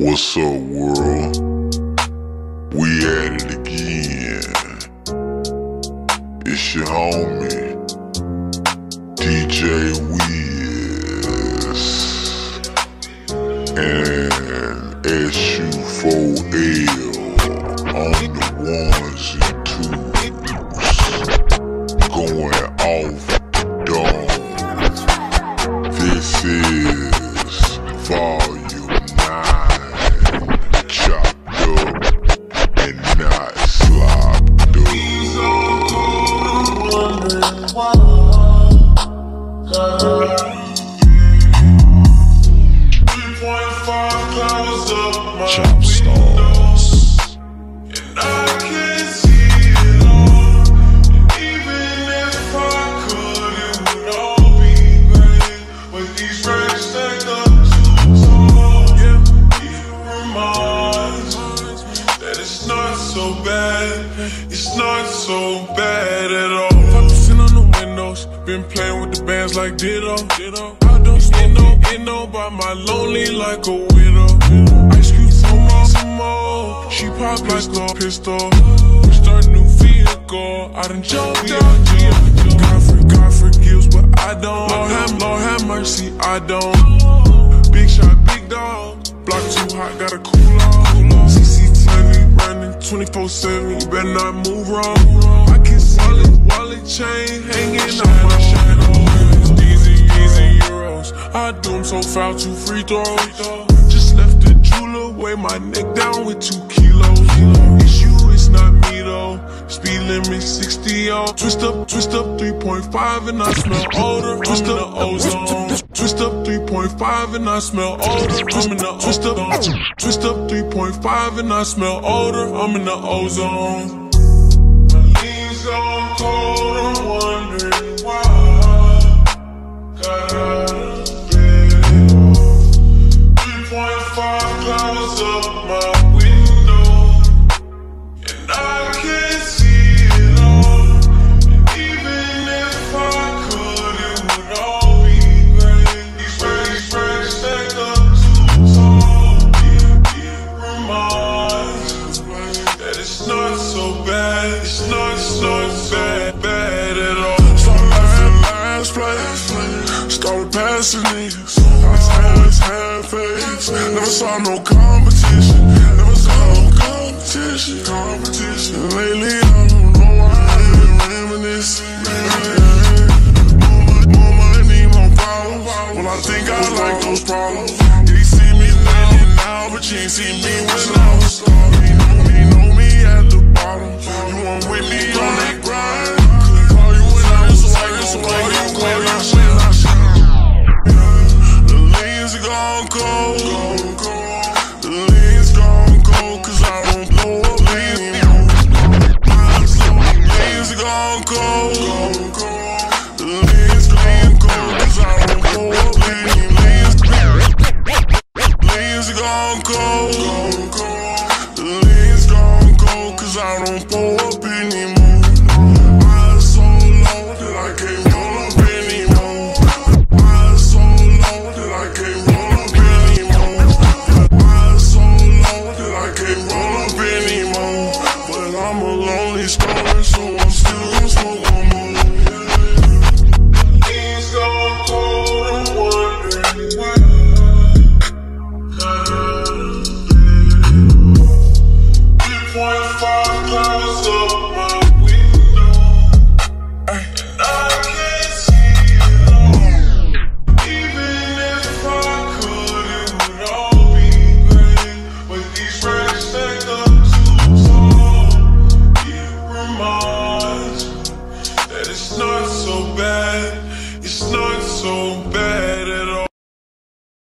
What's up, world? We at it again. It's your homie, DJ Chopstars. It's not so bad, it's not so bad at all. Focusing on the windows, been playing with the bands like Ditto. Ditto. I don't get no, get no by my lonely like a widow. A pistol. We start a new vehicle. I done jumped out, God, for, God forgives, but I don't. Lord have, Lord have mercy, I don't. Big shot, big dog. Block too hot, gotta cool off. CCTV running 24 7, you better not move wrong. I can see wallet, wallet chain hanging on my shadow. Easy, easy euros. I do 'em so foul, two free throws. Just left the jeweler, weigh my neck down with two kilos. 360 out. Twist up, twist up 3.5 and I smell older. Twist up the ozone. Twist up 3.5 and I smell older. I'm in the twist up, twist up 3.5 and I smell older. I'm in the ozone. Leaves on cold, I'm wondering why. Got out of bed. 3.5 clouds up my Started passing niggas. I always had face. Never saw no competition. Never saw no competition. Competition. Lately, I don't know why I've reminiscing. More money, more problems. Well, I think I like those problems. Yeah, you see me now, but you ain't see me when I was leans are gone cold. The leans gone cold, cause I don't blow up anymore. Leans are gone cold. The leans gone cold, cause I don't blow up anymore. Leans are gone cold. The leans gone cold, cause I don't blow clouds up